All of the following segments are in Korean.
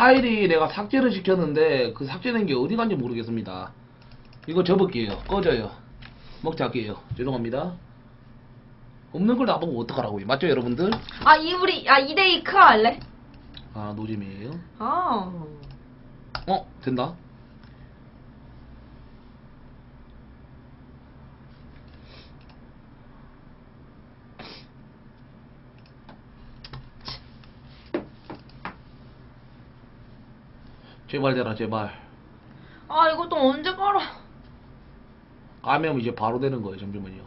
파일이 내가 삭제를 시켰는데 그 삭제된 게 어디 간지 모르겠습니다. 이거 접을게요. 꺼져요. 먹자 할게요. 죄송합니다. 없는 걸 나보고 어떡하라고요. 맞죠 여러분들? 아, 이 우리 아 2대2 크아 할래? 아 노잼이에요. 아. 어 된다. 제발 되라 제발. 아, 이거 또 언제 깔아? 까면 이제 바로 되는 거예요 잠시만요.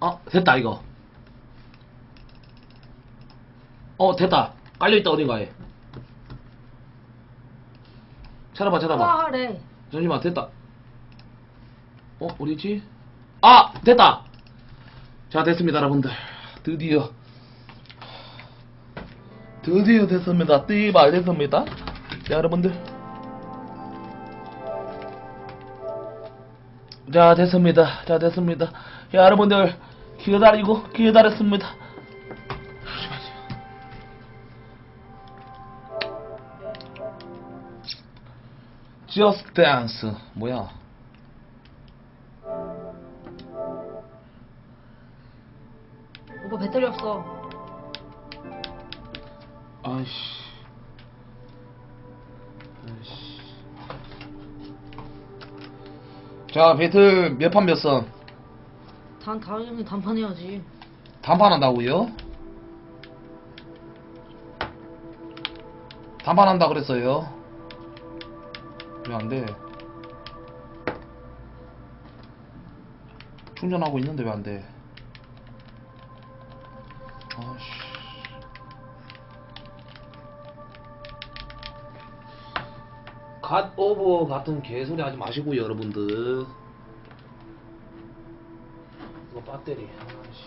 어 됐다 이거. 어 됐다. 깔려 있다 어딘가에. 찾아봐 찾아봐. 크아 하래. 잠시만 됐다. 어 어디지? 아 됐다. 자 됐습니다 여러분들. 드디어 드디어 됐습니다. 띠발 됐습니다. 자 여러분들. 자 됐습니다. 자 됐습니다. 자 여러분들 기다리고 기다렸습니다. Just Dance 뭐야? 오빠 배터리 없어. 아이씨. 아이씨. 자 배틀 몇 판 몇 선? 단 다음에 단판 해야지. 단판 한다고요? 단판 한다 그랬어요. 왜 안 돼? 충전하고 있는데 왜 안 돼? 갓 오버 같은 개소리 하지 마시고요, 여러분들. 이거 배터리. 아씨.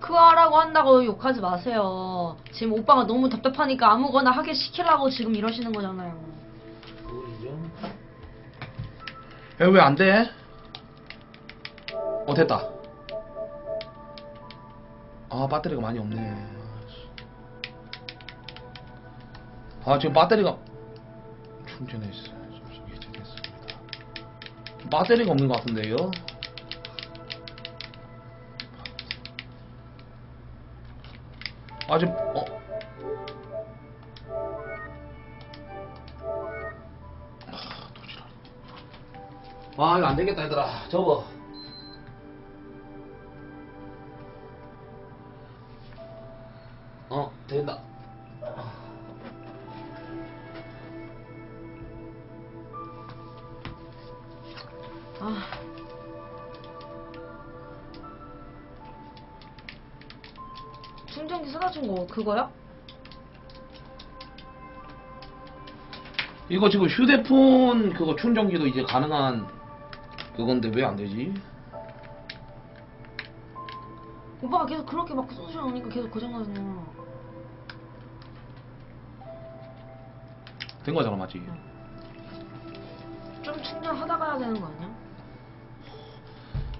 크아라고 한다고 욕하지 마세요. 지금 오빠가 너무 답답하니까 아무거나 하게 시키려고 지금 이러시는 거잖아요. 왜 안 돼? 어 됐다. 아 배터리가 많이 없네. 아 지금 배터리가 충전해 있어. 해제됐습니다. 배터리가 없는 것 같은데요? 아직 어 아 이거 안 되겠다 얘들아 접어 어 된다 아. 충전기 사다준 거 그거야? 이거 지금 휴대폰 그거 충전기도 이제 가능한 그건데 왜 안 되지? 오빠가 계속 그렇게 막 쏘셔오니까 계속 고장나잖아. 된 거잖아 맞지? 좀 충전하다가 해야 되는 거 아니야?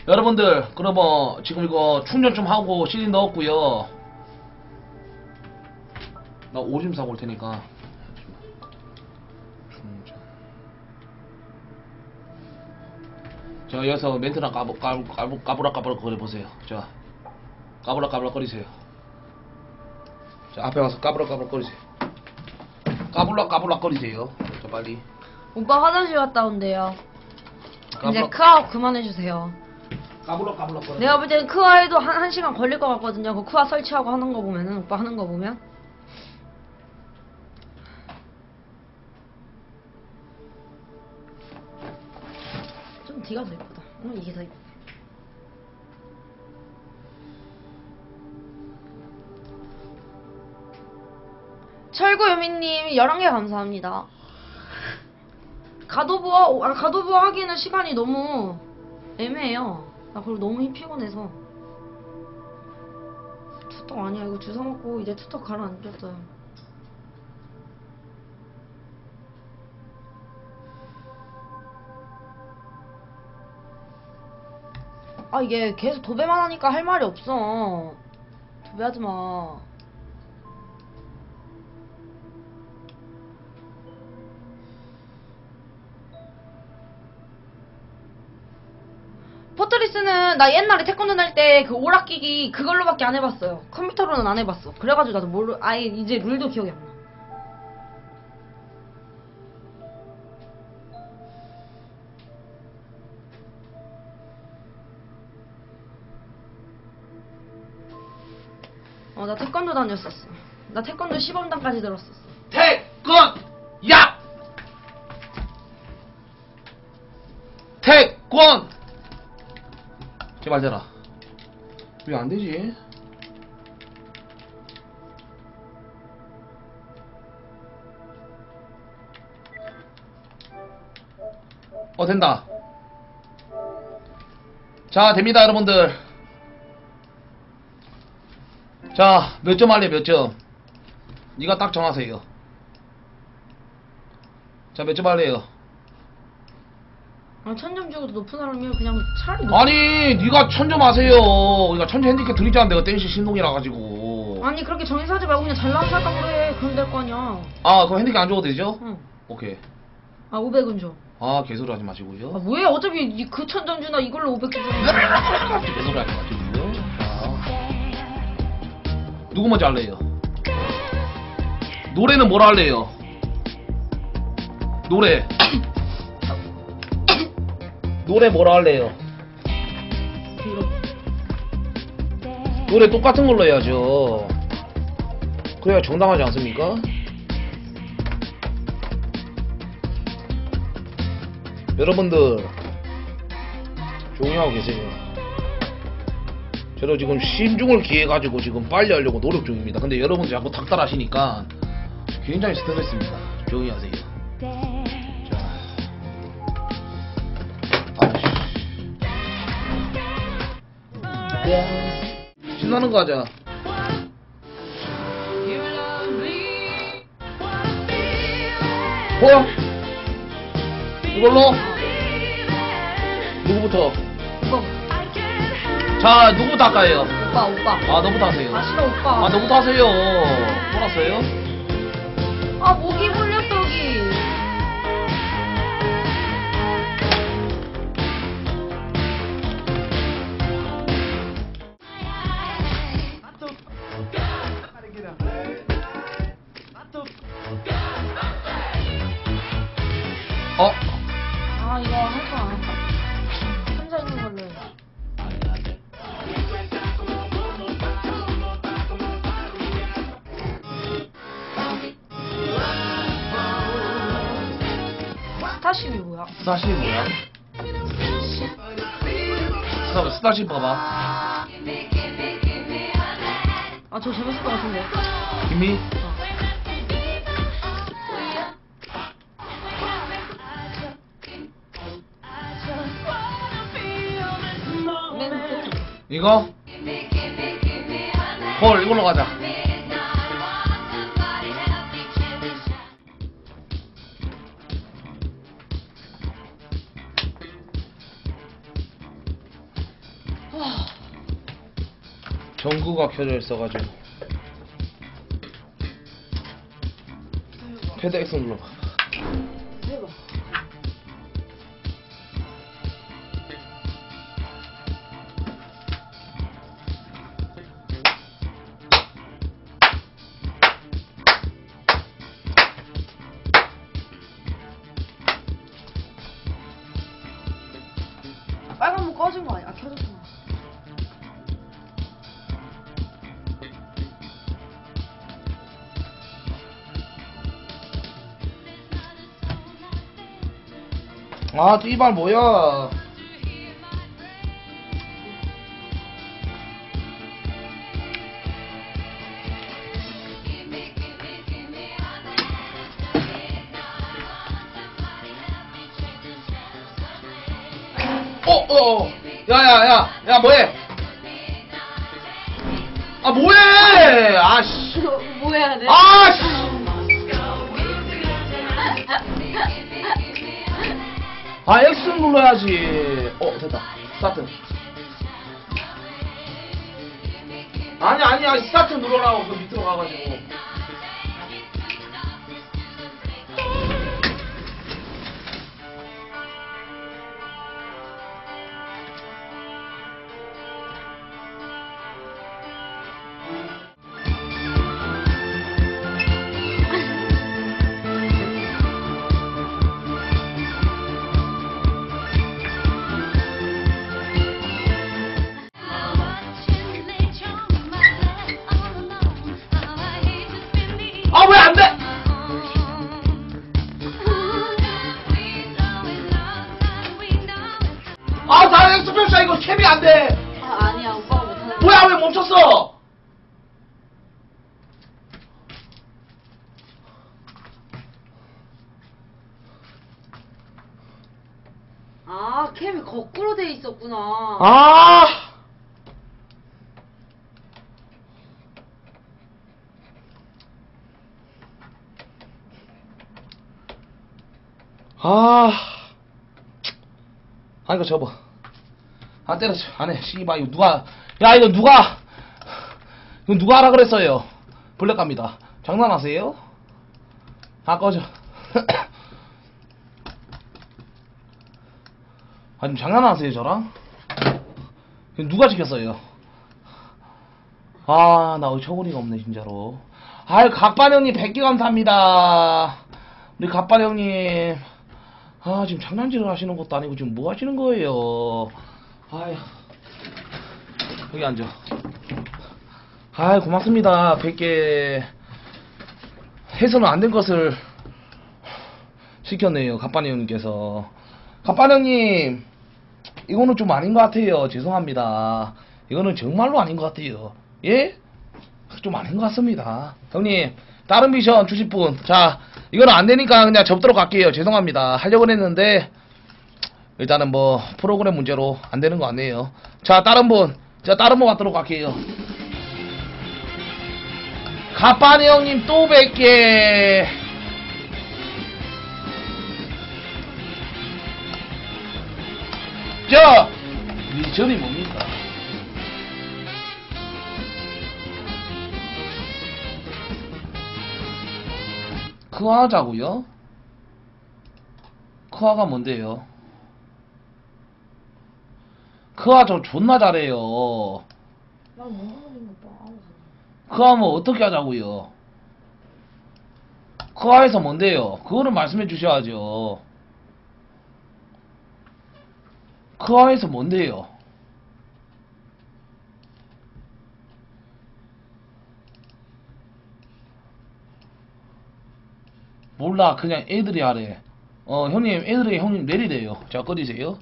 여러분들 그러면 지금 이거 충전 좀 하고 CD 넣었고요 나 오줌 사고 올 테니까 자 여기서 멘트나 까부, 까부, 까부, 까부라 까부라 거려 보세요 자 까부라 까부라 거리세요 자 앞에 와서 까부라 까부라 거리세요 까불라 까불라 거리세요 자 빨리 오빠 화장실 갔다 온대요. 이제 까불라 크아 그만해주세요. 까불라 까불라 거리 내가 볼 때는 크아에도 한, 한 시간 걸릴 것 같거든요. 그 크아 설치하고 하는 거 보면은, 오빠 하는 거 보면. 좀 D가 더 이쁘다. 어, 이게 더 이쁘 철구유미님 11개 감사합니다. 가도부와, 아, 가도부와 하기에는 시간이 너무 애매해요. 나 그리고 너무 힘 피곤해서. 투턱 아니야. 이거 주사 맞고 이제 투턱 가라앉았어요. 아 이게 계속 도배만 하니까 할 말이 없어. 도배하지 마. 포트리스는 나 옛날에 태권도 할때그 오락기기 그걸로밖에 안 해봤어요. 컴퓨터로는 안 해봤어. 그래가지고 나도 모르 아예 이제 룰도 기억이 안 나. 어, 나 태권도 다녔었어. 나 태권도 시범단까지 들었었어. 태권 야 태권 제발 되라 왜 안 되지? 어 된다 자 됩니다 여러분들 자 몇 점 할래 몇 점? 네가 딱 정하세요 자 몇 점 할래요? 아, 천점 주고 더 높은 사람이면 그냥 차라리 높... 아니 네가 천점 하세요. 그러니까 천재 핸디캡 드리자는 내가 댄시 신동이라 가지고. 아니 그렇게 정해서 하지 말고 그냥 잘 나온 살까 그래. 그럼 될 거 아니야. 아 그럼 핸디캡 안 줘도 되죠? 응. 오케이. 아 500은 줘. 아 개소리 하지 아 마시고요. 뭐야 어차피 이- 그 천점 주나 이걸로 500 주는 개소리 하지 마시고요. 자 누구 먼저 할래요? 노래는 뭐라 할래요? 노래 노래 뭐라 할래요? 노래 똑같은 걸로 해야죠. 그래야 정당하지 않습니까? 여러분들 조용히 하고 계세요. 저도 지금 심중을 기해가지고 지금 빨리 하려고 노력 중입니다. 근데 여러분들 자꾸 닥달하시니까 굉장히 스트레스입니다. 조용히 하세요. 자, 아우씨. 신나는 거 하자. 뭐야? 이걸로? 누구부터? 자, 누구부터 할까요? 오빠 오빠 아, 너부터 하세요. 아 싫어 오빠 아, 너부터 하세요. 몰랐어요? 아 목이 스타쉽이 뭐야? 스타쉽이 뭐야? 스타, 스타쉽 봐봐. 아 저 재밌을 것 같은데 김미? 맨 끝에 이거? 헐, 이걸로 가자. 전구가 켜져 있어가지고. 패드 X 눌러봐. 아, 띠발 뭐야? 어, 어, 어. 야, 야, 야, 야, 뭐해? 아, 뭐해? 아, 씨. 뭐 해야 돼? 아, 씨. 아 X 눌러야지. 어 됐다. 스타트. 아니 아니야. 스타트 눌러라고 그 밑으로 가가지고. 접어. 안 때려쳐. 안 해. 씨발 이거 누가 야 이거 누가 이거 누가 하라 그랬어요. 블랙 갑니다. 장난하세요? 아 꺼져. 아 지금 장난하세요 저랑? 누가 시켰어요? 아, 나 어처구니가 없네, 진짜로. 아유, 갑반 형님 100개 감사합니다. 우리 갑반 형님. 아, 지금 장난질을 하시는 것도 아니고 지금 뭐 하시는 거예요? 아유. 여기 앉아. 아유, 고맙습니다. 100개. 해서는 안 된 것을 시켰네요, 갑반 형님께서. 갑반 형님, 이거는 좀 아닌 것 같아요. 죄송합니다. 이거는 정말로 아닌 것 같아요. 예? 좀 아닌 것 같습니다. 형님, 다른 미션 주실 분. 자, 이거는 안 되니까 그냥 접도록 갈게요. 죄송합니다. 하려고 했는데, 일단은 뭐, 프로그램 문제로 안 되는 거 같네요. 자, 다른 분. 자, 다른 분 받도록 갈게요. 가빠네 형님 또 뵐게. 저 미션이 뭡니까? 그거 하자고요? 크아가 뭔데요? 크아 저 존나 잘해요. 아무 크아 뭐 어떻게 하자고요? 크아에서 뭔데요? 그거는 말씀해 주셔야죠. 크아에서 뭔데요? 몰라. 그냥 애들이 하래. 어 형님 애들이 형님 내리래요. 자 꺼지세요.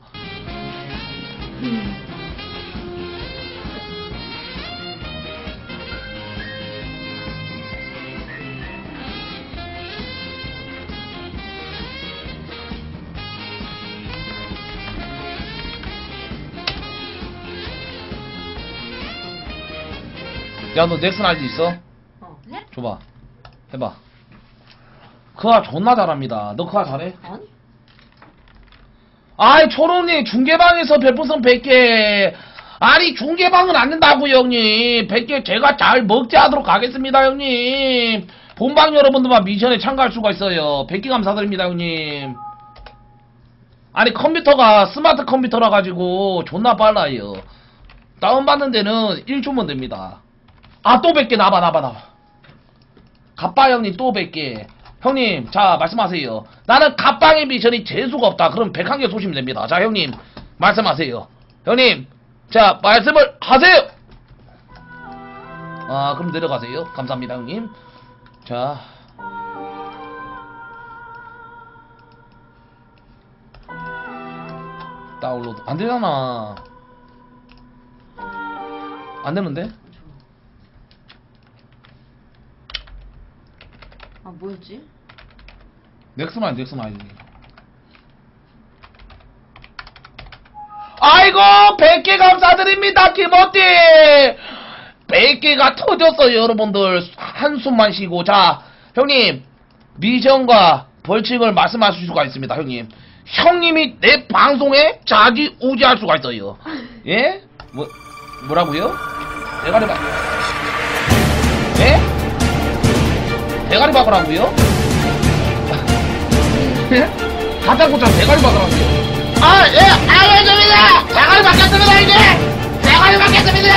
야너 넥슨 알지 있어? 어. 네? 줘봐. 해봐 그아 존나 잘합니다. 너 그아 잘해? 아니 아이 초롱님 중계방에서 별풍선 100개. 아니 중계방은 안 된다고요 형님. 100개 제가 잘 먹지 하도록 하겠습니다 형님. 본방 여러분들만 미션에 참가할 수가 있어요. 100개 감사드립니다 형님. 아니 컴퓨터가 스마트 컴퓨터라 가지고 존나 빨라요. 다운받는 데는 1초면 됩니다. 아 또 100개. 나봐 나봐 나봐. 갑바 형님 또 100개. 형님, 자, 말씀하세요. 나는 갑방의 미션이 재수가 없다. 그럼 101개 쏘시면 됩니다. 자, 형님, 말씀하세요. 형님, 자, 말씀을 하세요! 아, 그럼 내려가세요. 감사합니다, 형님. 자. 다운로드. 안 되잖아. 안 되는데? 아 뭐였지? 넥슨 아니 넥슨 아니지 아이고 100개 감사드립니다 김어띠 100개가 터졌어요 여러분들 한숨만 쉬고 자 형님 미션과 벌칙을 말씀하실 수가 있습니다 형님 형님이 내 방송에 자지우지할 수가 있어요 예? 뭐 뭐라고요? 내가 해봐 예? 대가리 박으라고요? 예? 가짜고짜 대가리 박으라고요? 아, 예, 알겠습니다. 대가리 받겠습니다, 이제. 대가리 받겠습니다.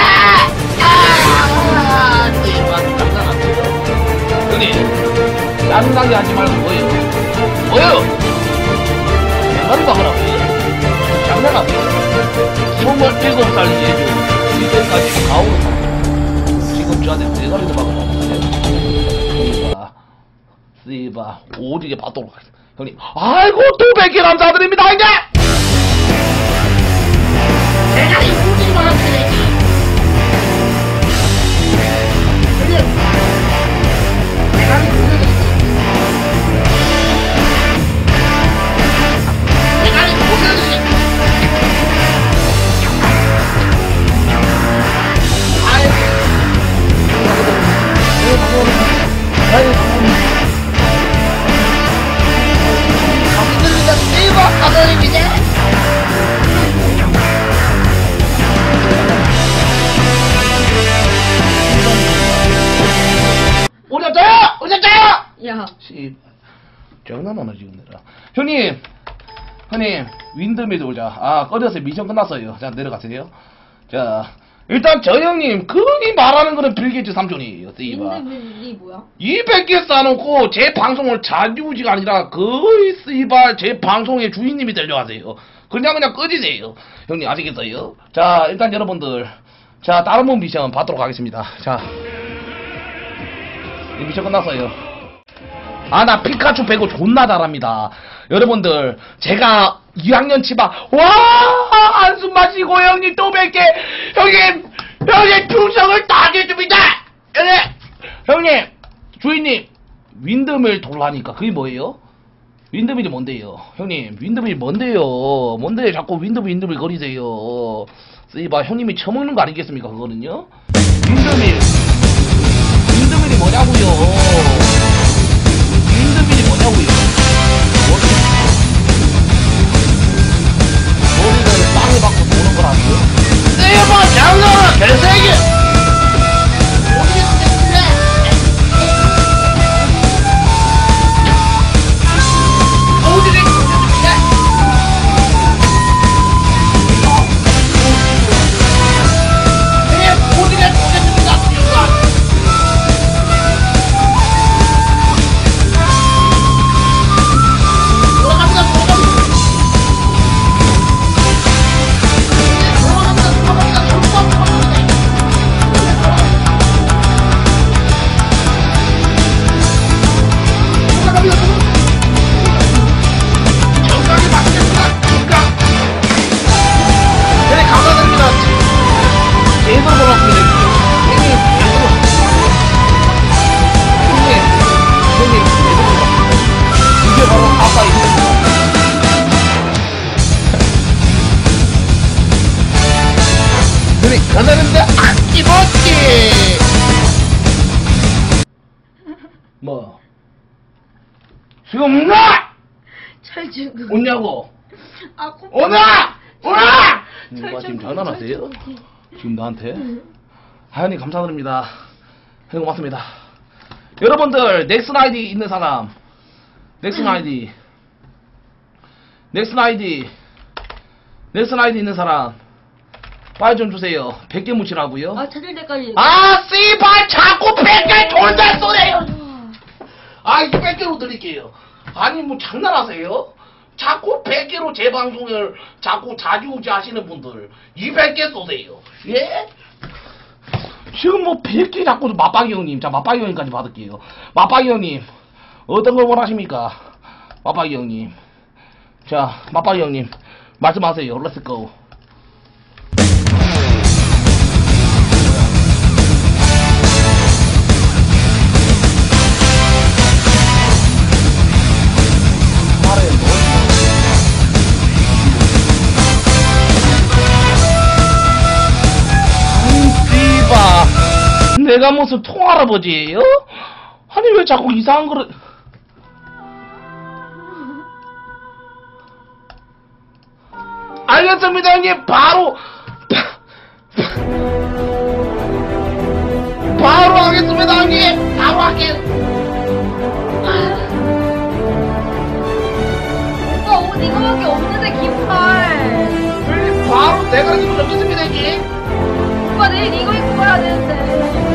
아, 이만 깜짝았어요. 형님 짜증나게 하지 말고 뭐예요? 뭐예요? 대가리 박으라고요? 장난하고요? 27살 예주 이때까지 가오로 살았죠 지금 저한테 대가리도 박으라고요 씨바 씨바 오지게 받도록 하겠습니다 형님 아이고 또 100개 감사드립니다. 대가리 우지. 감사드립니 네이버 감사드립니다. 오셨어요? 오셨어요? 야 씨, 장난하나 지금 내가. 형님, 형님, 윈드밀 오자. 아, 꺼져서 미션 끝났어요. 자, 내려가세요. 자, 일단 저 형님, 그이 말하는 거는 빌게이츠 삼촌이에요. 인드빌이 뭐야? 200개 쌓아놓고 제 방송을 자주지가 아니라 거의 씨발 제 방송의 주인님이 되려하세요. 그냥 그냥 꺼지세요. 형님 아시겠어요? 자, 일단 여러분들, 자, 다른 분 미션 받도록 하겠습니다. 자, 이 미션 끝났어요. 아, 나 피카츄 빼고 존나 잘합니다. 여러분들, 제가 2학년 치마, 와! 한숨 마시고 형님 또 뵐게! 형님! 형님 충성을 다하겠습니다! 형님! 형님! 주인님! 윈드밀 돌라니까 그게 뭐예요? 윈드밀이 뭔데요? 형님, 윈드밀이 뭔데요? 뭔데 자꾸 윈드밀 윈드밀 거리세요? 쓰이봐, 형님이 처먹는 거 아니겠습니까, 그거는요? 윈드밀! 윈드밀이 뭐냐고요? 머리를 땅에 박고 도는 거라고요? 네이버 장난아 개새끼. 웃냐고? 아 코... 오나! 오나! 누가 지금 장난하세요? 지금 나한테? 하연이 감사드립니다. 형님 고맙습니다. 여러분들 넥슨 아이디 있는 사람 넥슨 아이디 넥슨 아이디 넥슨 아이디 있는 사람 빨리 좀 주세요. 100개 묻히라고요? 아 찾을 때까지 아 씨발 자꾸 100개 존나 쏘네요. 아 200개로 드릴게요. 아니 뭐 장난하세요? 자꾸 100개로 제 방송을 자꾸 자주우지 하시는 분들 200개 쏘세요. 예? 지금 뭐 100개 자꾸 맞박이 형님 자 맞박이 형님까지 받을게요. 맞박이 형님 어떤 걸 원하십니까? 맞박이 형님 자 맞박이 형님 말씀하세요. let's go 내가 무슨 통할아버지예요? 아니 왜 자꾸 이상한 거를 알겠습니다 형님 바로 바로 하겠습니다 형님 바로 할게 오빠 옷 이거밖에 없는데 긴팔. 바로 내가 지금 넘겼습니다 형님 오빠 내일 이거 입고 가야 되는데.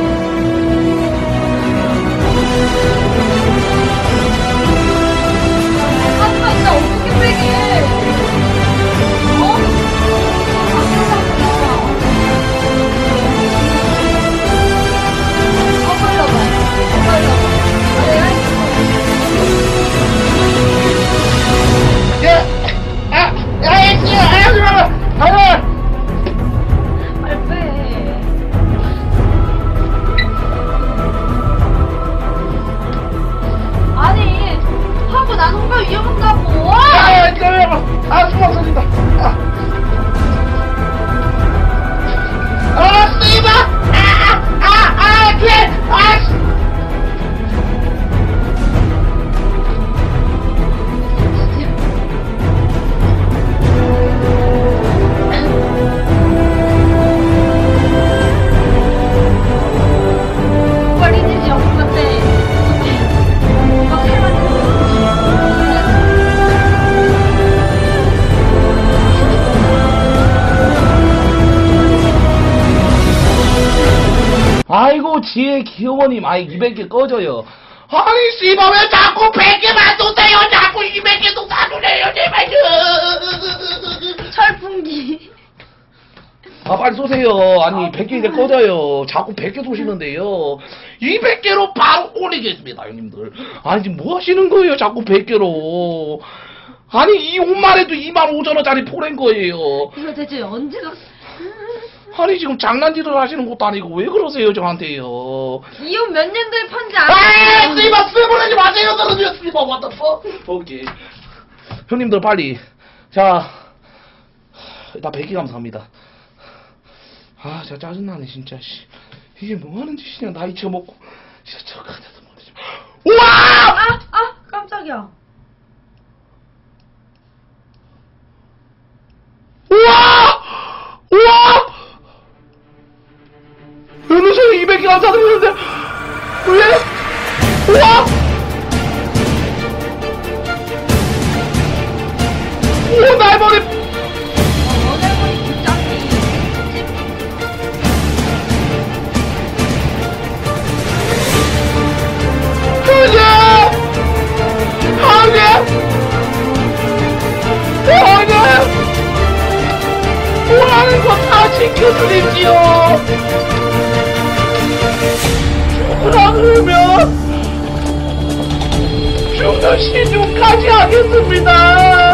아, 숨어 터진다. 아, 아, 씨발! 아, 아, 아, 아! 아, 지혜 귀여워님 아이 200개 꺼져요. 아니, 씨발, 왜 자꾸 100개만 쏟아요? 자꾸 200개도 사주래요, 제발. 철풍기. 아 빨리 쏘세요. 아니 100개 이제 꺼져요. 자꾸 100개 쏘시는데요. 200개로 바로 올리겠습니다 형님들. 아니 지금 뭐 하시는 거예요 자꾸 100개로? 아니 이 옷만 해도 2만 5천 원짜리 포랜 거예요. 이거 대체 언제 가? 아니 지금 장난질을 하시는 것도 아니고 왜 그러세요 저한테요? 이옷 몇 년도에 판지 아? 씨발, 쓰보내지 마세요, 그러면, 씨발, what the fuck? 오케이. 형님들 빨리. 자나 100개 감사합니다. 아 진짜 짜증나네 진짜 씨. 이게 뭐하는 짓이냐 나이 처먹고. 진짜 저 같아서 모르지. 우와! 아, 아, 깜짝이야. 우와! 우와 변호사님 200개 감사드리는데 왜 우와 오 날머리. 형님! 형님! 형님! 원하는 거 다 지켜드릴게요! 죽으라 그러면 죽는 시중까지 하겠습니다!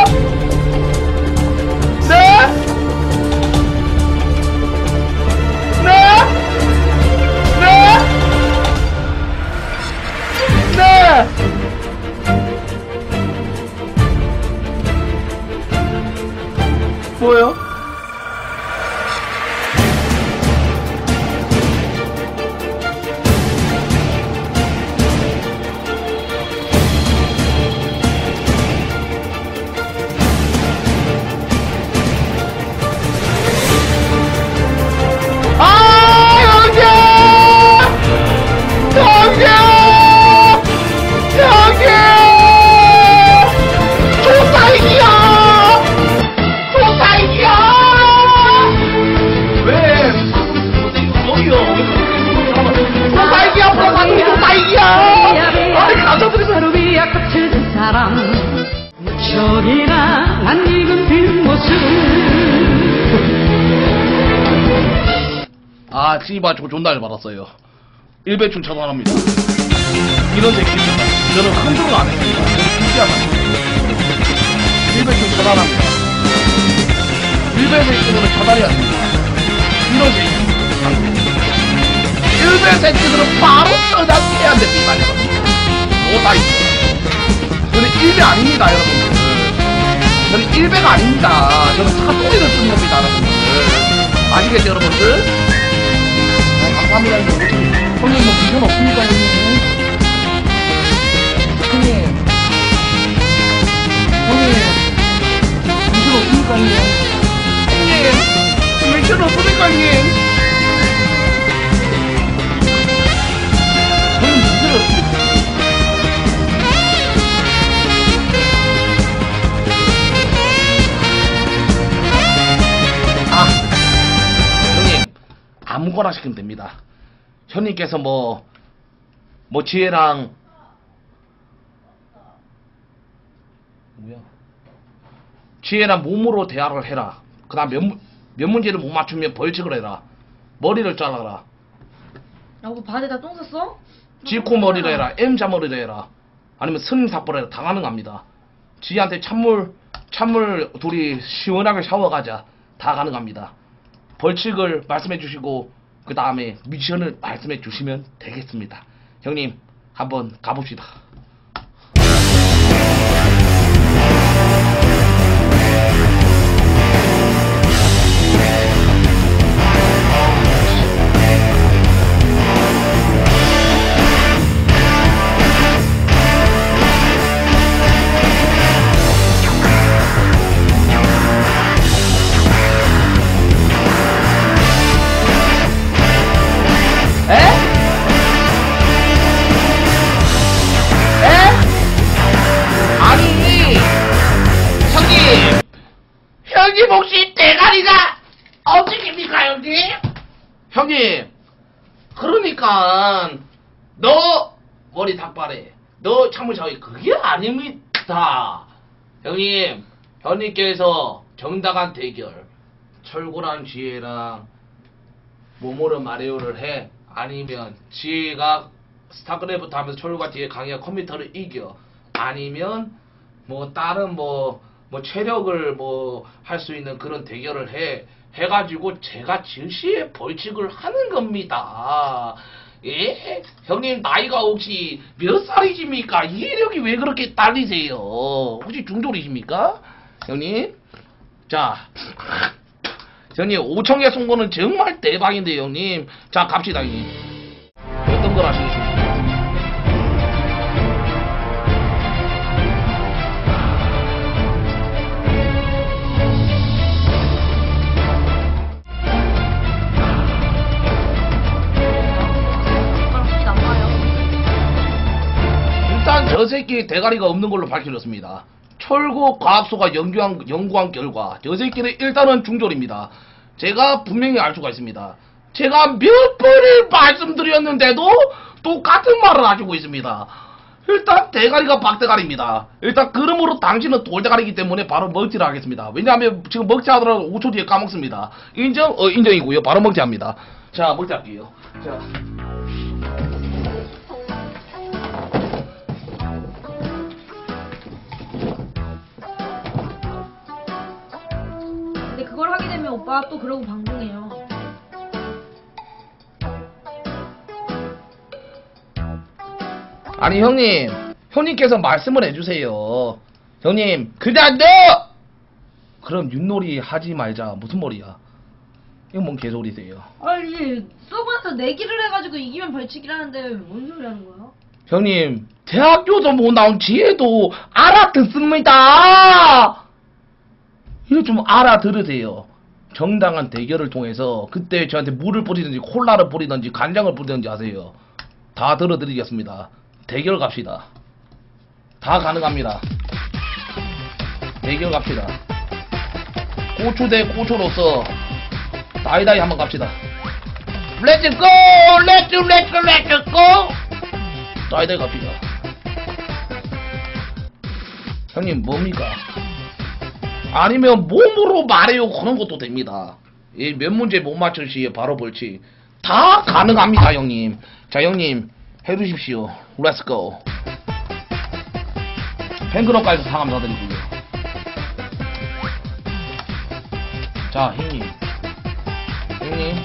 일배충 처단합니다. 이런 새끼입니다. 저는 흔들어 안 했습니다. 신기하다. 일배충 처단합니다. 일배 새끼들은 처단이 안 됩니다. 이런 됩니다. 일배 새끼들은 바로 처단해야 됩니다, 여러분. 오다이. 저는 일배 아닙니다, 여러분들. 저는 일배가 아닙니다. 저는 사소리를 쓰는 겁니다, 여러분들. 아시겠죠, 여러분들? 건데. 형님, 밀치로 쏟을 건데. 저는 무슨 아, 형님 아무거나 시키면 됩니다. 형님께서 뭐, 뭐 지혜랑 지혜랑 몸으로 대화를 해라. 그 다음 몇, 문- 몇 문제를 못 맞추면 벌칙을 해라. 머리를 잘라라. 야뭐 바지에다 똥 쌌어? 지코 머리를 해라. M자 머리를 해라. 아니면 스님 삭발을 해라. 다 가능합니다. 지한테 찬물 찬물 둘이 시원하게 샤워 가자. 다 가능합니다. 벌칙을 말씀해 주시고 그 다음에 미션을 말씀해 주시면 되겠습니다. 형님 한번 가봅시다. 에? 형님 혹시 대가리가 어떻게입니까 형님? 형님 그러니까 너 머리 닭발에 너 찬물 샤워해 그게 아닙니다 형님 형님께서 정당한 대결 철구랑 지혜랑 모모를 마리오를 해 아니면 지혜가 스타크래프트 하면서 철구가 지혜 강의가 컴퓨터를 이겨 아니면 뭐 다른 뭐, 뭐 체력을 뭐 할 수 있는 그런 대결을 해 해가지고 제가 즉시에 벌칙을 하는 겁니다. 예? 형님 나이가 혹시 몇 살이십니까? 이력이 왜 그렇게 딸리세요? 혹시 중졸이십니까? 형님? 자, 형님 5천 개 쏜 거는 정말 대박인데 형님. 자 갑시다 형님. 어떤 걸 하시겠습니까? 저 새끼 대가리가 없는 걸로 밝혀졌습니다. 철구 과학소가 연구한, 연구한 결과 저 새끼는 일단은 중졸입니다. 제가 분명히 알 수가 있습니다. 제가 몇 번을 말씀드렸는데도 똑같은 말을 하시고 있습니다. 일단 대가리가 박대가리입니다. 일단 그러므로 당신은 돌대가리이기 때문에 바로 먹지를 하겠습니다. 왜냐하면 지금 먹지 하더라도 5초 뒤에 까먹습니다. 인정? 어 인정이고요. 바로 먹지 합니다. 자 먹지 할게요. 자. 그걸 하게 되면 오빠 또 그러고 방송해요. 아니 형님. 형님께서 말씀을 해주세요. 형님 그냥 너 그럼 윷놀이 하지 말자. 무슨 말이야? 이거 뭔 개소리세요? 아니 서브에서 내기를 해가지고 이기면 벌칙이라는데 뭔 소리 하는 거야? 형님 대학교도 못 나온 지혜도 알아듣습니다! 이거 좀 알아들으세요 정당한 대결을 통해서 그때 저한테 물을 뿌리든지 콜라를 뿌리든지 간장을 뿌리든지 하세요. 다 들어드리겠습니다. 대결 갑시다. 다 가능합니다. 대결 갑시다. 고추 대 고추로서 다이다이 한번 갑시다. Let's go! Let's let's let's go! 다이다이 갑시다. 형님 뭡니까 아니면 몸으로 말해요. 그런 것도 됩니다. 이몇 문제 못 맞출 시에 바로 벌칙. 다 가능합니다 형님. 자 형님 해주십시오. let's go 팬클럽까지 상암 사드리고요 자 형님. 형님.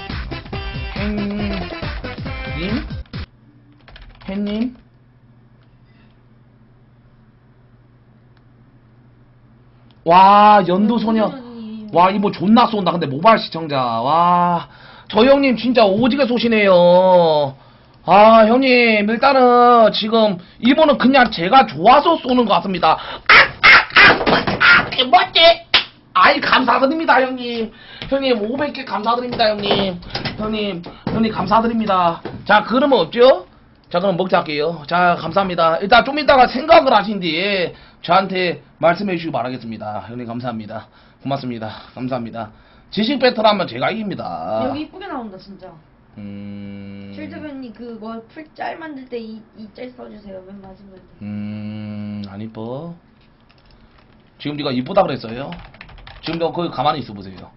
행님. 팬님 와 연두소녀 연두소녀님. 와 이거 존나 쏜다. 근데 모바일 시청자. 와. 저 형님 진짜 오지게 쏘시네요. 아 형님 일단은 지금 이분은 그냥 제가 좋아서 쏘는 것 같습니다. 아아아아 멋지? 아이 감사드립니다 형님. 형님 500개 감사드립니다 형님. 형님 형님 감사드립니다. 자 그러면 없죠 자 그럼 먹자 할게요 자 감사합니다 일단 좀 이따가 생각을 하신 뒤에 저한테 말씀해 주시기 바라겠습니다 형님 감사합니다 고맙습니다 감사합니다 지식 배틀 하면 제가 이깁니다. 여기 이쁘게 나온다 진짜. 음. 실드변이 그거 풀짤 만들 때 이 이 짤 써주세요 맨 마지막에. 음, 안 이뻐. 지금 네가 이쁘다 그랬어요? 지금 너 거기 가만히 있어 보세요.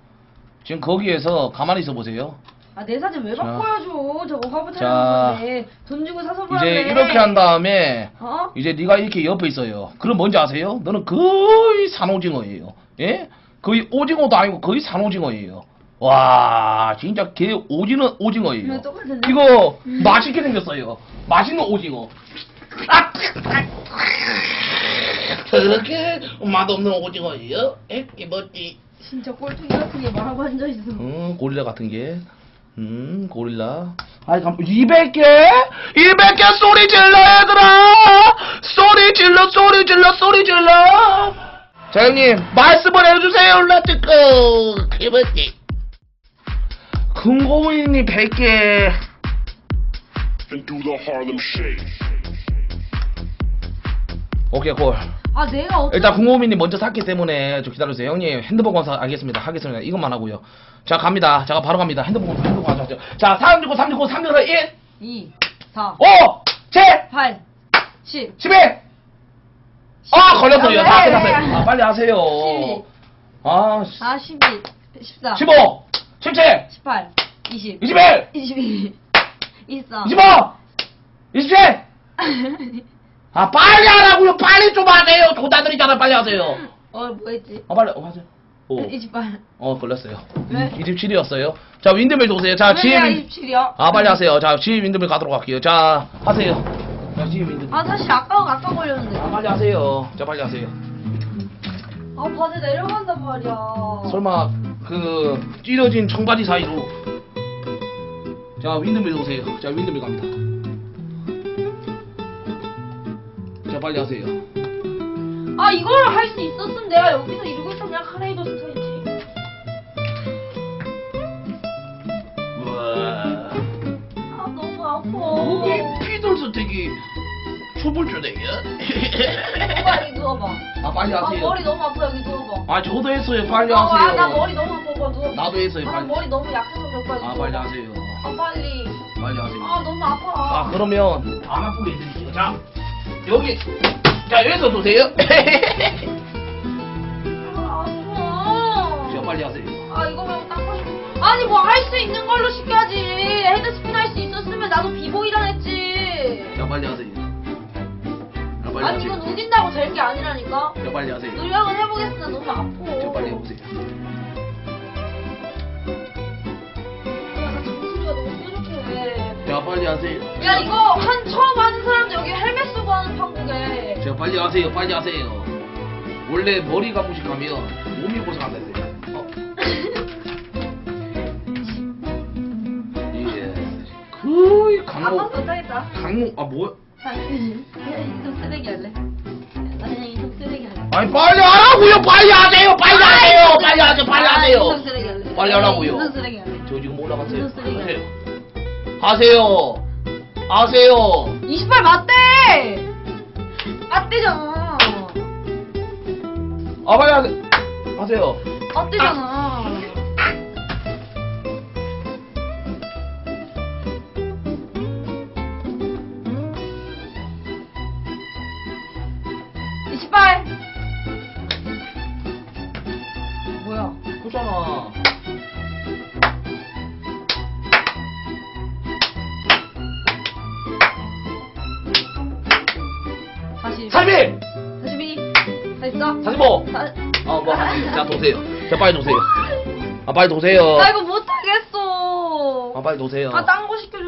지금 거기에서 가만히 있어 보세요. 아 내 사진 왜 자. 바꿔야죠? 저거 화보 자. 촬영하는데 돈 주고 사서 이제 보라네. 이렇게 한 다음에 어? 이제 네가 이렇게 옆에 있어요. 그럼 뭔지 아세요? 너는 거의 산오징어예요. 예? 거의 오징어도 아니고 거의 산오징어예요. 와, 진짜 개 오징어 오징어예요. 이거 똑같은데? 이거 맛있게 생겼어요. 맛있는 오징어. 아, 그렇게 맛없는 오징어예요? 에? 이뭐지? 진짜 꼴뚜기 같은 게 말하고 앉아 있어. 음, 고릴라 같은 게. 음, 고릴라. 아이, 감, 200개? 200개 소리 질러, 얘들아! 소리 질러, 소리 질러, 소리 질러! 자, 형님, 말씀을 해주세요, let's go! 이뭐지? 금고문님 100개. and do the Harlem Shake. 오케이, 골. 아 내가 어떻게 일단 궁금이님 먼저 샀기 때문에 좀 기다려주세요. 형님, 핸드폰 검사 알겠습니다. 하겠습니다. 이것만 하고요. 자, 갑니다. 자, 바로 갑니다. 핸드폰 검사, 핸드폰 검사 하죠. 자, 369, 369, 369, 1, 2, 4, 5, 7, 8, 10, 11! 아, 걸렸어요. 아, 다 왜? 끝났어요. 아, 빨리 하세요. 12. 아, 씨. 아 12, 14, 15, 17, 18, 20, 21, 22, 24. 25, 27! 아, 빨리 하라고요. 빨리 좀 하세요. 조다들이잖아. 빨리 하세요. 어 뭐였지? 아, 빨리, 어, 하세요. 오. 28. 어, 걸렸어요. 왜? 27이었어요. 자, 윈드밀 오세요. 자, 지혜 왜 윈... 27이야? 아, 빨리 하세요. 자, 지혜 윈드밀 가도록 할게요. 자, 하세요. 자, 지혜 윈드밀. 아 사실 아까 아까 걸렸는데. 아, 빨리 하세요. 자, 빨리 하세요. 아 바지 내려간단 말이야. 설마 그 찢어진 청바지 사이로 자 윈드밀 오세요 자 윈드밀 갑니다 자 빨리 하세요 아 이걸 할 수 있었으면 내가 여기서 이러고 있으면 그냥 카레이도 스타일지. 우와 아 너무 아파. 피돌 선택이 초불조대요 오빠 여기 누워봐. 아 빨리 아 하세요 머리 너무 아파 여기 누워봐. 아 저도 했어요 빨리 아, 하세요 나 머리 너무 아파 오빠 누워. 나도 했어요 아, 빨리 머리 너무 약해서 오빠 여기 아 누워봐. 빨리 하세요 아 빨리. 빨리 하세요 아 너무 아파. 아 그러면 안 아프게 해드릴게요 자 여기 자 여기서 두세요 아. 자 빨리 하세요 아 이거 말고 싶어. 아니 뭐 할 수 있는 걸로 시켜야지. 헤드스핀 할 수 있었으면 나도 비보이랑 했지. 자 빨리 하세요 자 빨리 아니 하세요 이건 우긴다고 될 게 아니라니까. 자 빨리 하세요 노력은 해보겠으나 너무 아파. 자 빨리 해보세요 야, 나 정수리가 너무 뾰족해. 자 빨리 하세요 야 이거 한 처음 하는 사람도 여기 헬멧 쓰고 빨리 하세요 빨리 하세요 원래 머리가 무식하면 몸이 고생한다 했어요 어. 예 강목 아빠 못하겠다. 강목 아 뭐야 아, 인성 쓰레기 할래. 나 그냥 인성 쓰레기 할래. 아니 빨리 하라고요 빨리 하세요 빨리 하세요 빨리 하세요 빨리 아, 인성 하세요 쓰레기 할래. 빨리 하라고요. 인성 쓰레기 할래. 저 지금 올라갔어요 무슨 소리야? 하세요 하세요 28 맞대! 맞대잖아. 아 빨리 하세요 맞대잖아. 자 빨리 도세요 아 빨리 도세요 나 이거 못하겠어. 아 빨리 도세요 아, 딴 거 시켜줘.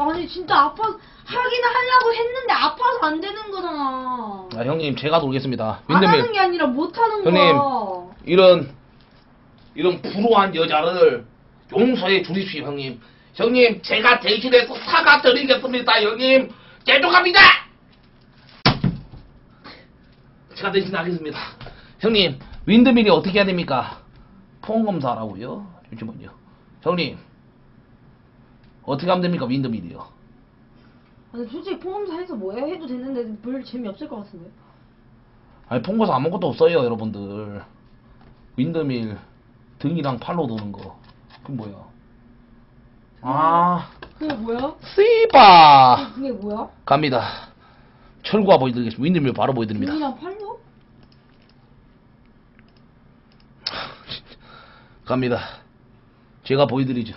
아니, 진짜 아파, 하기는 하려고 했는데 아파서 안 되는 거잖아. 아 형님 제가 돌겠습니다 안 하는 게 아니라 못 하는 형님. 거야. 이런 이런 불우한 여자를 용서해 주십시오 형님 형님 제가 대신해서 사과드리겠습니다 형님 죄송합니다 제가 대신 하겠습니다 형님 윈드밀이 어떻게 해야 됩니까 포옹 검사라고요 잠시만요 형님 어떻게 하면 됩니까 윈드밀이요 아니, 솔직히 포함사 해서 뭐해? 해도 되는데 별 재미없을 것 같은데. 아니 폰거사 아무것도 없어요 여러분들 윈드밀 등이랑 팔로 도는 거. 그건 뭐야? 아, 그게 뭐야? 씨바! 그게 뭐야? 갑니다. 철구가 보여드리겠습니다. 윈드밀 바로 보여드립니다. 눈이랑 팔로? 갑니다. 제가 보여드리죠.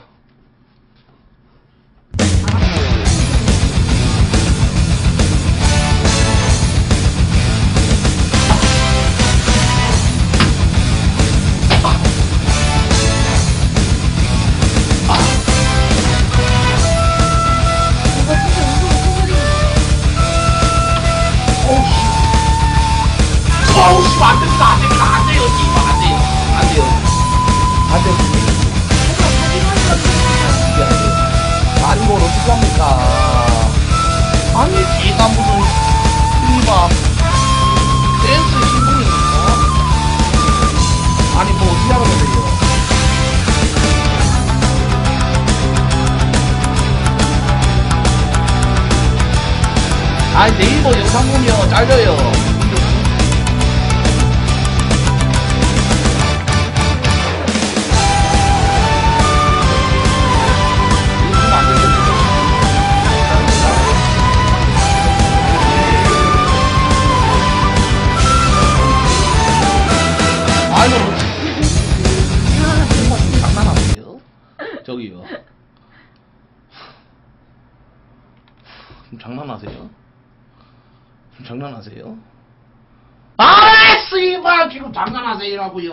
저기요. 좀 장난하세요? 좀 장난하세요? 아 씨발 지금 장난하세요라고요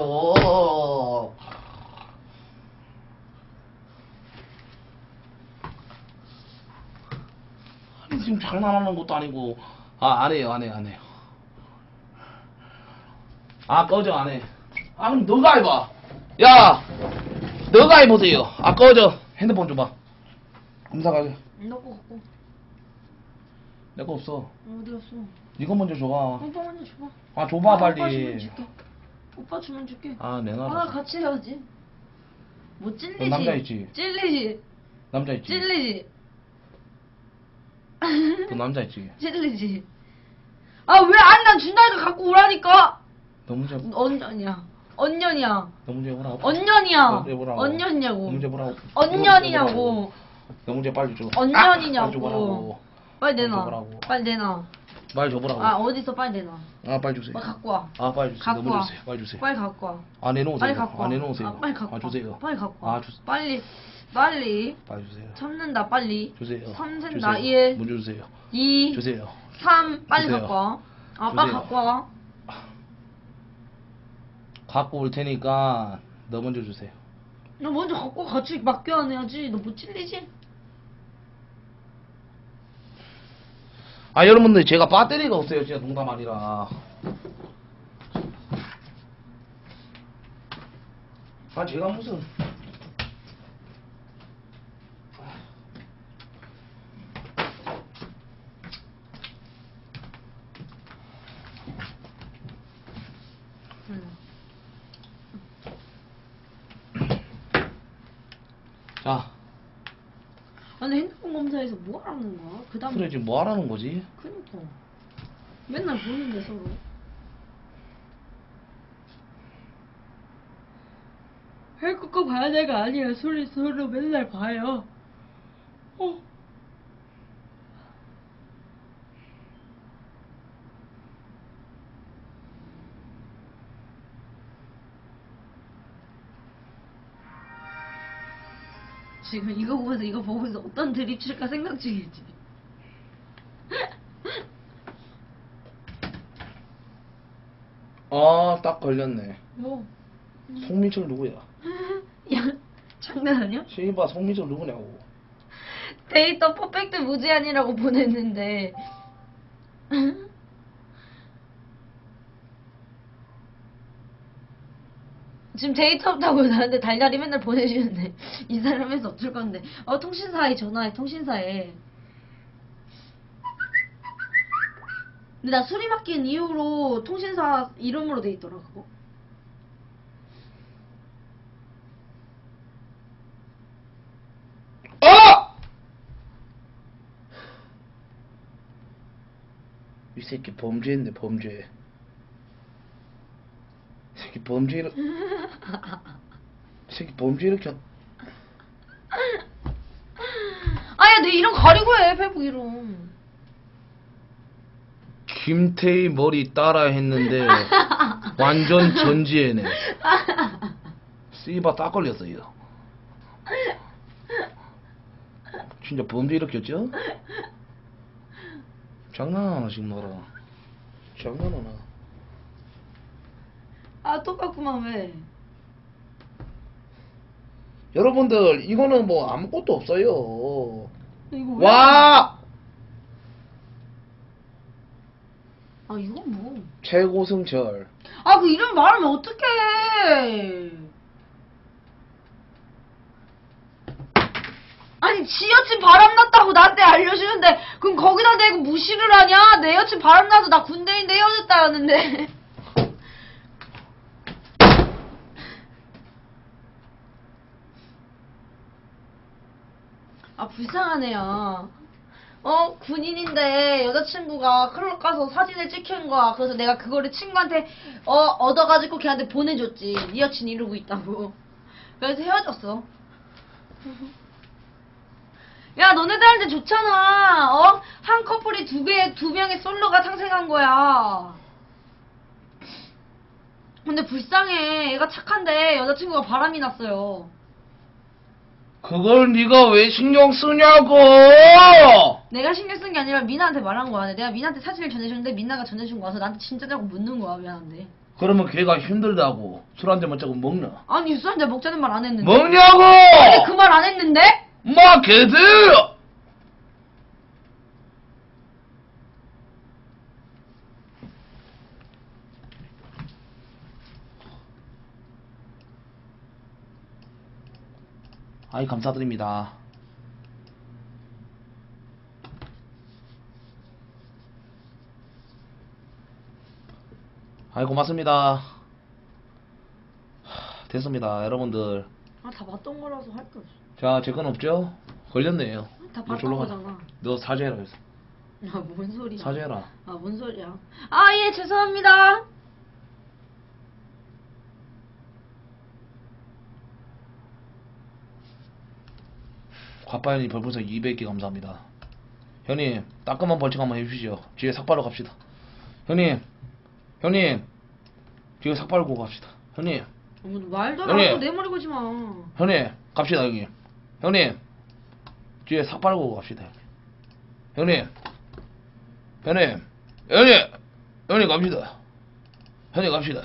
아니, 지금 장난하는 것도 아니고, 아, 안 해요, 안 해요, 안 해요. 아, 꺼져, 안 해. 아, 그럼 너가 해봐. 야! 너가 해보세요. 아, 꺼져. 핸드폰 줘봐. 검사 가게. 너거 갖고. 내 거 없어. 어디 갔어? 이거 먼저 줘봐. 오빠 먼저 줘봐. 아, 줘봐, 오빠 주면 빨리. 줄게. 오빠 주면 줄게. 아, 내가 아. 같이 해야지. 뭐 찔리지? 넌 남자 있지? 찔리지? 남자 있지? 찔리지? 너 남자 있지? 찔리지? 아, 왜 안 난 준다니까 갖고 오라니까? 너 문제, 언년이야. 언년이야. 너 문제 뭐라고? 언년이야. 너 문제 뭐라고? 언년이냐고. 너 문제 뭐라고? 언년이냐고. 너 문제 빨리 줘. 언년이냐고. 빨리. 빨리 빨리 내놔. 빨리 내놔. 빨리 줘보라고. 아, 어디서 빨리 내놔. 아, 빨리 주세요. 빨리 갖고 와. 아, 빨리 주세요. 갖고 와. 주세요. 빨리 주세요. 빨리 갖고 와. 아, 내놓으세요. 빨리 갖고 와. 아, 내놓으세요. 아, 빨리 갖고 아, 와. 주세요. 빨리 갖고 와. 아, 주, 빨리. 빨리. 빨리 주세요. 참는다, 빨리. 주세요. 삼센다, 주세요. 일. 문제 주세요. 2, 주세요. 3, 빨리 주세요. 갖고 와. 아, 빨리 주세요. 갖고 와. 갖고 올 테니까 너 먼저 주세요. 너 먼저 갖고 같이 맡겨 안 해야지. 너못 찔리지? 아, 여러분들 제가 배터리가 없어요. 진짜 농담 아니라. 아, 제가 무슨 응. 자, 아니 핸드폰 검사에서 뭐 하라는 거야? 그 다음 그래 지금 뭐 하라는 거지? 그니까. 맨날 보는데 서로. 할 것거 봐야 돼가 아니야 소리 서로 맨날 봐요. 어. 지금 이거 보면서 이거 보면서 어떤 드립 칠까 생각 중이지 아, 딱 걸렸네. 뭐 송민철 누구야? 야, 장난 아니야? 씨바 송민철 누구냐고. 데이터 퍼펙트 무제한이라고 보냈는데 지금 데이터 없다고 나한테 달달이 맨날 보내주는데 이 사람에서 어쩔 건데 어 통신사에 전화해 통신사에 근데 나 수리 맡긴 이후로 통신사 이름으로 돼 있더라 그거 어! 이 새끼 범죄인데 범죄. 이 새끼 범죄를 이 새끼 범죄 일으켜. 아야 내 이름 가리고 해 페북 이름. 김태희 머리 따라 했는데 완전 전지혜네. 씨바 딱 걸렸어요. 진짜 범죄 일으켰죠? 장난하나 지금 너라. 장난하나. 아 똑같구만 왜? 여러분들 이거는 뭐 아무것도 없어요. 이거 왜? 와 아 이건 뭐? 최고승철. 아 그 이름 말하면 어떡해? 아니 지 여친 바람났다고 나한테 알려주는데 그럼 거기다 대고 무시를 하냐? 내 여친 바람나서 나 군대인데 헤어졌다였는데 아 불쌍하네요 어? 군인인데 여자친구가 클럽 가서 사진을 찍힌 거야. 그래서 내가 그거를 친구한테 어 얻어가지고 걔한테 보내줬지. 네 여친 이러고 있다고. 그래서 헤어졌어. 야 너네들한테 좋잖아. 어? 한 커플이 두 개, 두 명의 솔로가 탄생한 거야. 근데 불쌍해. 얘가 착한데 여자친구가 바람이 났어요. 그걸 네가 왜 신경 쓰냐고! 내가 신경 쓴 게 아니라 미나한테 말한 거야 내가 미나한테 사진을 전해줬는데 미나가 전해준 거라서 나한테 진짜냐고 묻는 거야 미안한데 그러면 걔가 힘들다고 술 한잔 먹자고 먹나? 아니 술 한 잔 먹자는 말 안 했는데 먹냐고! 근데 그말 안 했는데? 마 걔들! 아이 감사드립니다. 아이 고맙습니다. 하, 됐습니다, 여러분들. 아 다 봤던 거라서 할 게 없어 자, 제 건 없죠? 걸렸네요. 다너 봤던 가. 거잖아 너 사죄해라 그래서. 아뭔 소리야 사죄해라. 아 뭔 소리야 아 예 죄송합니다 갓바연이 별풍선 200개 감사합니다. 형님, 따끔한 벌칙 한번 해주시죠. 뒤에 삭발로 갑시다. 형님, 형님, 뒤에 삭발고 갑시다. 형님, 어, 말도 안 형님. 하고 내 머리 걸지 마 형님, 갑시다, 형님. 형님, 뒤에 삭발고 갑시다. 형님, 형님, 형님, 형님 갑시다. 형님 갑시다.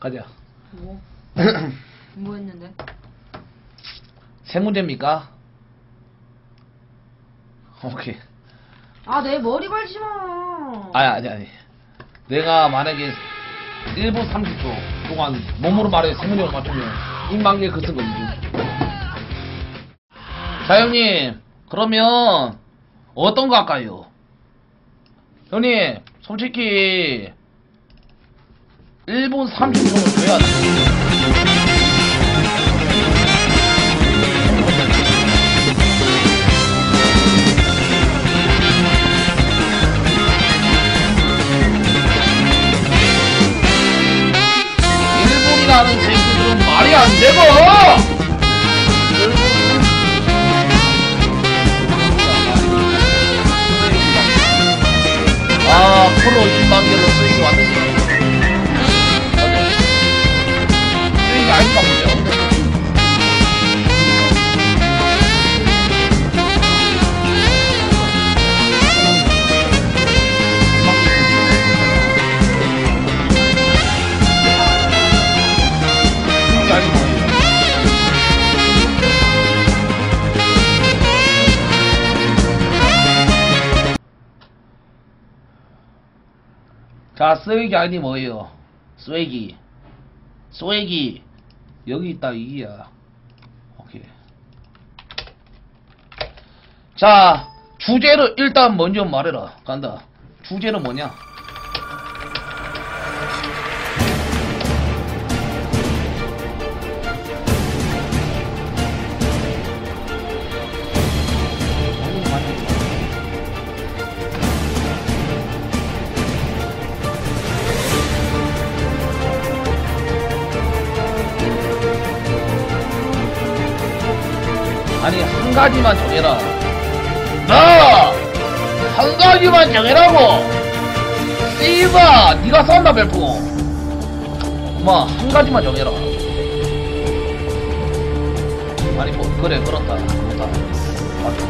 가자. 뭐? 뭐 했는데? 세 문제입니까? 오케이. 아 내 머리 걸지 마 아니 아니 아니 내가 만약에 1분 30초 동안 몸으로 말해 세문형을 맞추면 인방계 그뜬 거 인증 자 형님 그러면 어떤 거 할까요? 형님 솔직히 1분 30초는 줘야 돼 일본이라는 새끼들은 말이 안 되고! 아, 프로 20만 개로 수익이 왔는지. 쓰레기 아이디 뭐예요? 쓰레기. 쓰레기. 여기 있다, 이기야. 오케이. 자, 주제를 일단 먼저 말해라. 간다. 주제는 뭐냐? 가지만 정해라. 나! 한 가지만 정해라고! 씨바! 니가 싸운다 벨포! 엄마 한 가지만 정해라. 아니 뭐 그래 그렇다 그렇다 맞다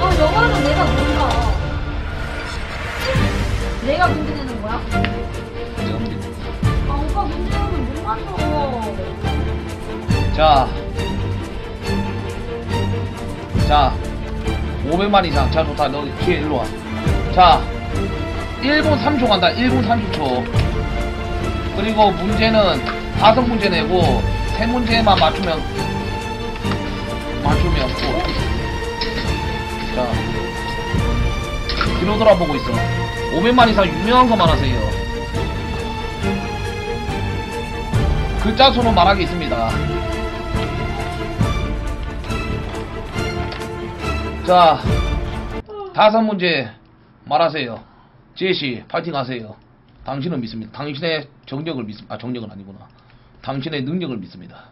어, 영화는 내가 뭔가. 내가 문제 내는 거야? 자, 자, 500만 이상. 자, 좋다. 너 뒤에 일로 와. 자, 1분 3초 간다. 1분 30초. 그리고 문제는 다섯 문제 내고 세 문제만 맞추면 맞추면 고. 자, 뒤로 돌아보고 있어. 500만 이상 유명한 것만 하세요. 글자 수는 말하기 있습니다. 자, 다섯 문제 말하세요. 제시, 파이팅 하세요. 당신은 믿습니다. 당신의 정력을 믿습니다. 아, 정력은 아니구나. 당신의 능력을 믿습니다.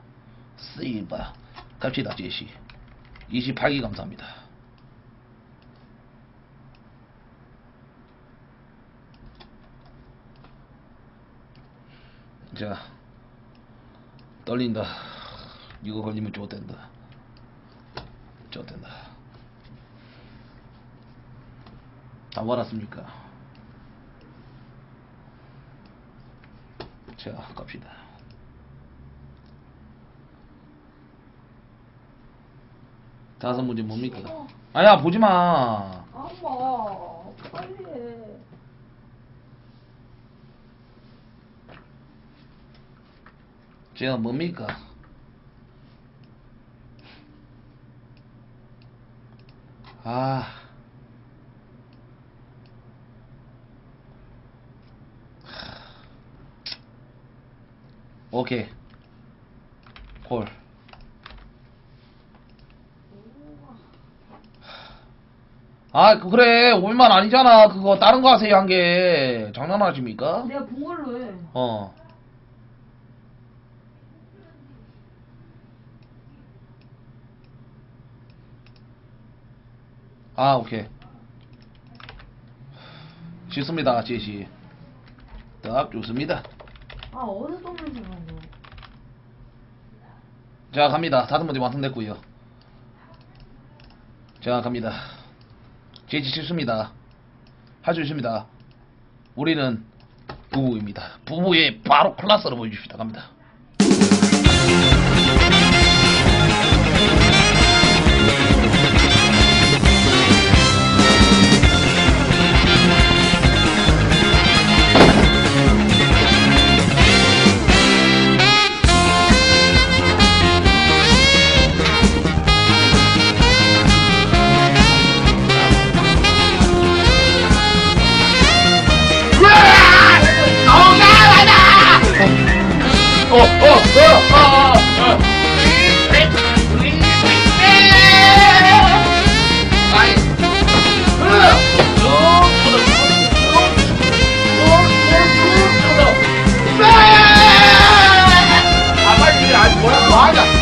쓰이바. 갑시다, 제시. 28기 감사합니다. 자, 떨린다. 이거 걸리면 좋댄다. 좋댄다. 다 말았습니까? 자, 갑시다. 다섯 문제 뭡니까? 아야, 보지 마. 아빠, 빨리 해. 제가 뭡니까? 아. 오케이. 콜. 아, 그- 그래. 500만 아니잖아. 그거 다른 거 하세요, 한 개. 장난하십니까? 내가 본 걸로 해. 어. 아, 오케이. 좋습니다, 제시. 딱 좋습니다. 아, 어디서 똥냄새 나고. 자, 갑니다. 다섯 문제 완성됐고요. 자, 갑니다. 제시 싫습니다. 할수 있습니다. 우리는 부부입니다. 부부의 바로 클라스로 보여줍시다. 갑니다. 아, 빨리. 아이, 뭐야, 뭐 하냐.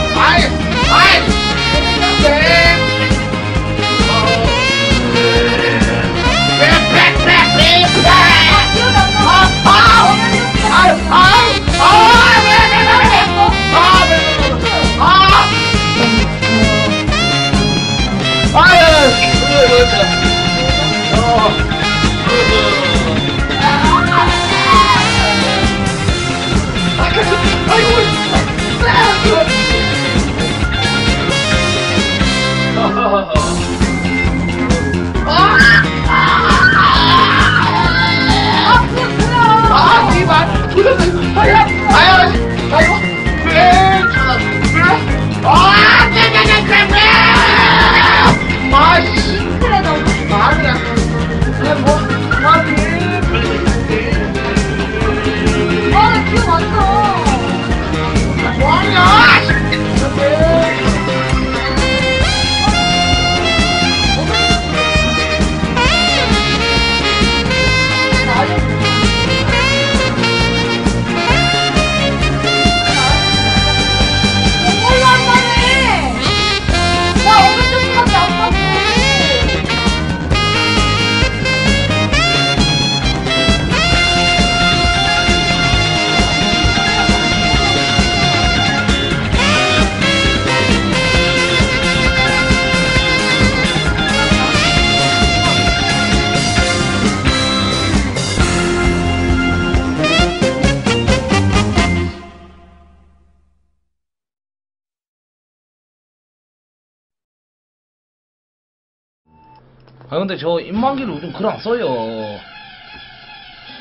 저 인만기를 요즘 글 안 써요.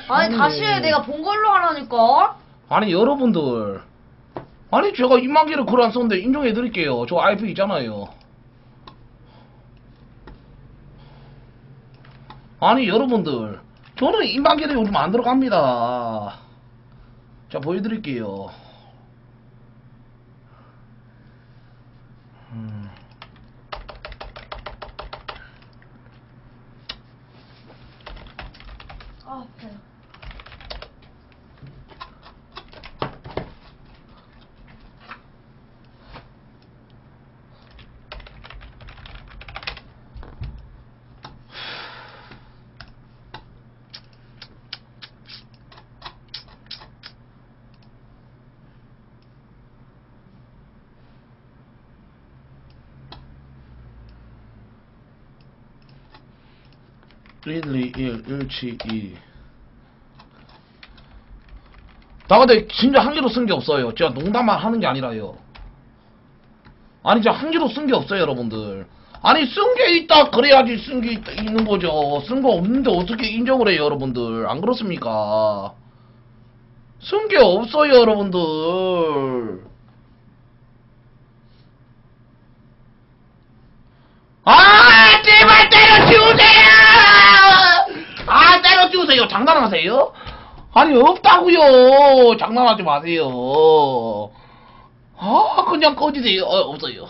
아니 아니. 다시 해 내가 본 걸로 하라니까 아니 여러분들 아니 제가 인만기를 글 안 썼는데 인정해 드릴게요. 저 IP 있잖아요. 아니 여러분들 저는 인만기를 요즘 안 들어갑니다. 자 보여드릴게요. 음. 아 배. 리들리 1, 나 근데 진짜 한 개도 쓴게 없어요. 제가 농담만 하는 게 아니라요. 아니 진짜 한 개도 쓴게 없어요 여러분들. 아니 쓴 게 있다 그래야지 쓴 게 있는 거죠. 쓴 거 없는데 어떻게 인정을 해요 여러분들. 안 그렇습니까? 쓴 게 없어요 여러분들. 아 제발 때려치우세요! 아 때려치우세요. 장난하세요? 아니 없다고요. 장난하지 마세요. 아 그냥 꺼지세요. 어, 없어요.